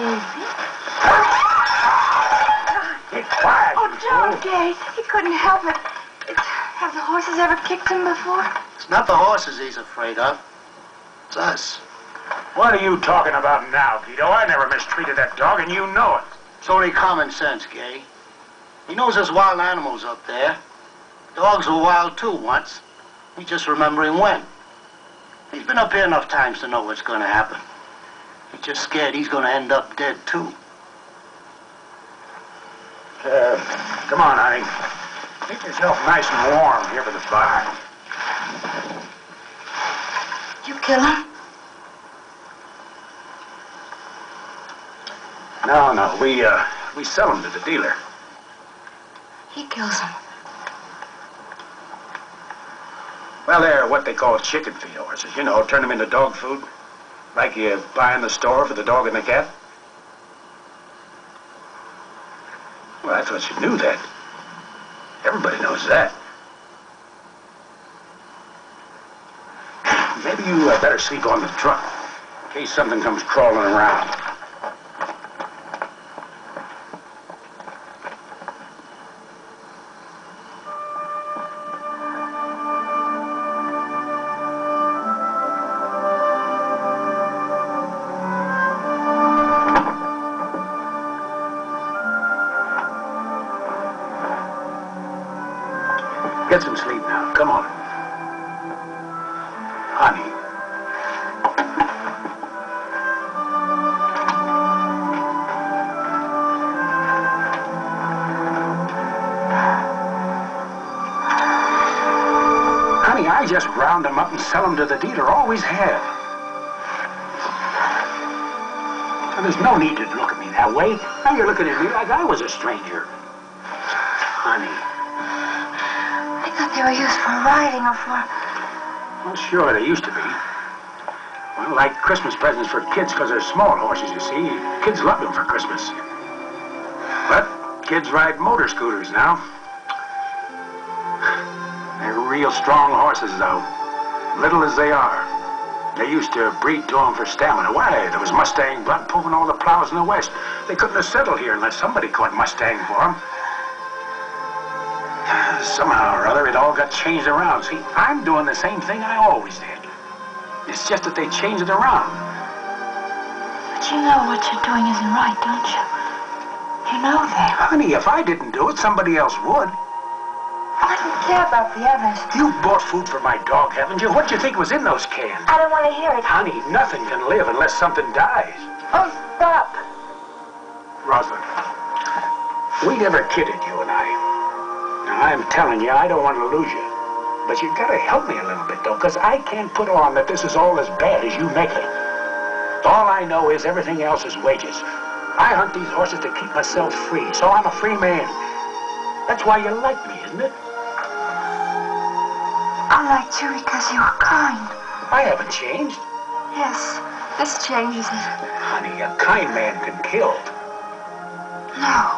Oh, baby. Get quiet, Oh, you don't. Gay. He couldn't help it. It- Have the horses ever kicked him before? It's not the horses he's afraid of. It's us. What are you talking about now, Guido? I never mistreated that dog, and you know it. It's only common sense, Gay. He knows there's wild animals up there. Dogs were wild too once. He's just remembering when. He's been up here enough times to know what's going to happen. He's just scared he's going to end up dead too. Uh, come on, honey. Make yourself nice and warm here by the fire. You kill him? No, no, we, uh, we sell them to the dealer. He kills him. Well, they're what they call chicken feed horses. You know, turn them into dog food. Like you buy in the store for the dog and the cat. Well, I thought you knew that. Everybody knows that. Maybe you uh, better sleep on the truck in case something comes crawling around. Get some sleep now. Come on. Honey. Honey, I just round them up and sell them to the dealer. Always have. And there's no need to look at me that way. Now you're looking at me like I was a stranger. Honey. They were used for riding or for... Well, sure, they used to be. Well, like Christmas presents for kids because they're small horses, you see. Kids love them for Christmas. But kids ride motor scooters now. They're real strong horses, though. Little as they are. They used to breed to them for stamina. Why? There was Mustang blood pulling all the plows in the West. They couldn't have settled here unless somebody caught Mustang for them. Somehow or other, it all got changed around. See, I'm doing the same thing I always did. It's just that they changed it around. But you know what you're doing isn't right, don't you? You know that. Honey, if I didn't do it, somebody else would. I don't care about the others. You bought food for my dog, haven't you? What do you think was in those cans? I don't want to hear it. Honey, nothing can live unless something dies. Oh, stop. Roslyn, we never kidded, you and I. I'm telling you, I don't want to lose you. But you gotta help me a little bit, though, because I can't put on that this is all as bad as you make it. All I know is everything else is wages. I hunt these horses to keep myself free, so I'm a free man. That's why you like me, isn't it? I liked you because you were kind. I haven't changed. Yes, this changes it. Honey, a kind man can kill. No.